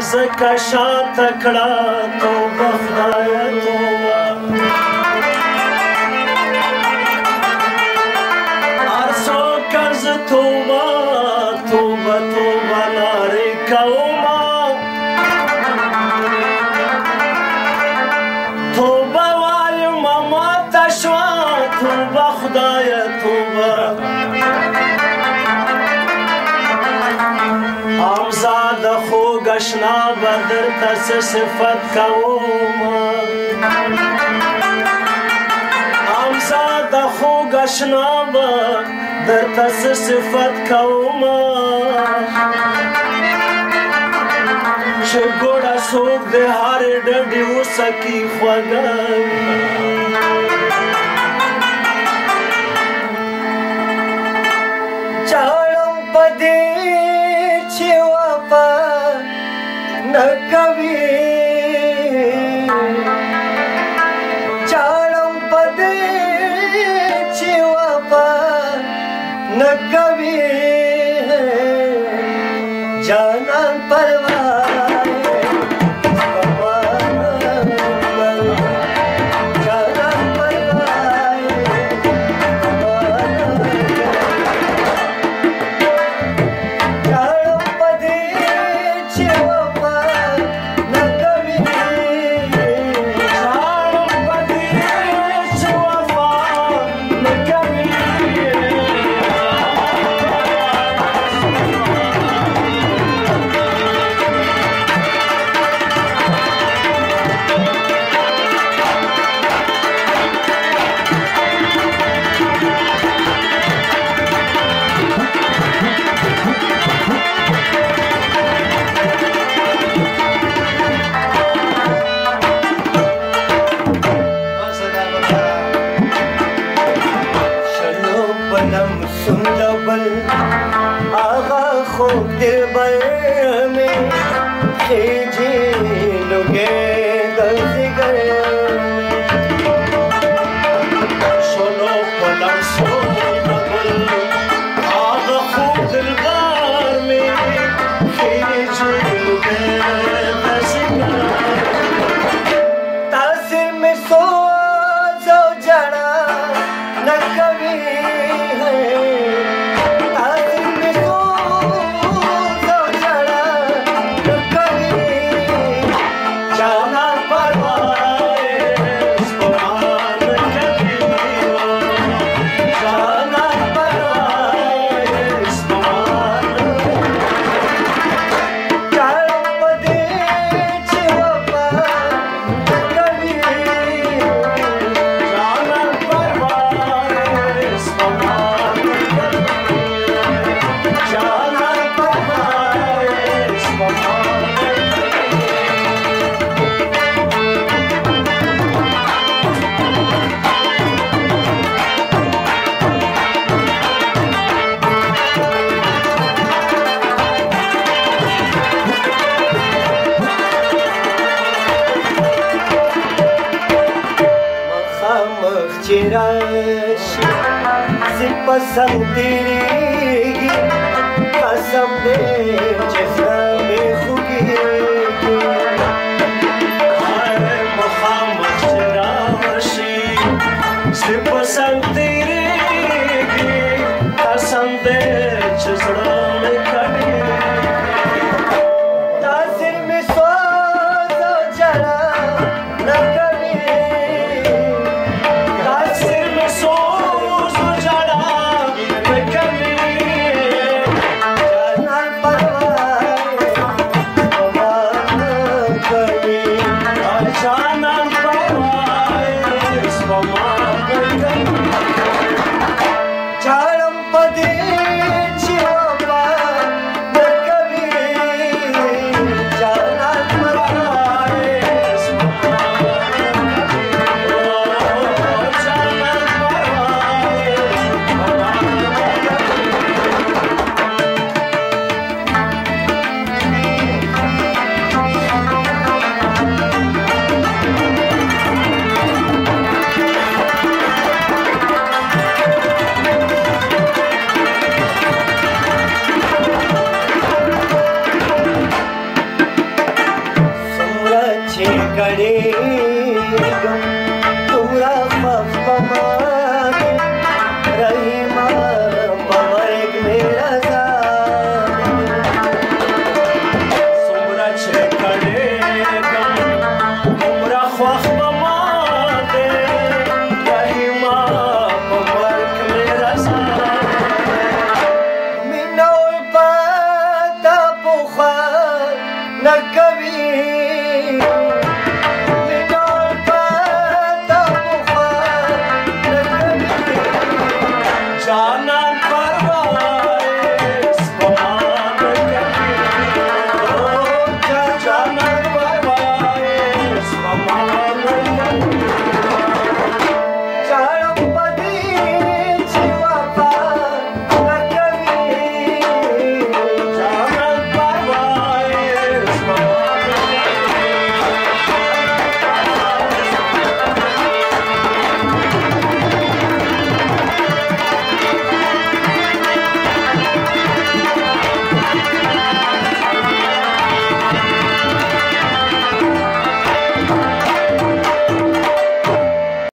زکا شات کړه توبه خدای توبه ارسو کرز توبه توبه توبه لارې کوما توبه وایم ما تشوا توبه خدای توبه زاد خوږ اشنا به درته څه صفت کوم هم زاد خوږ اشنا به درته څه صفت کوم چې ګوړه څوک د هرې ډډې وسکي خوږه Padi कवि चाणं पदे चिव न कवि सनम सुन आगा खूब दिल बर में जे लुगे दल चिराश से पसंद कसम दे जैसा बेखुद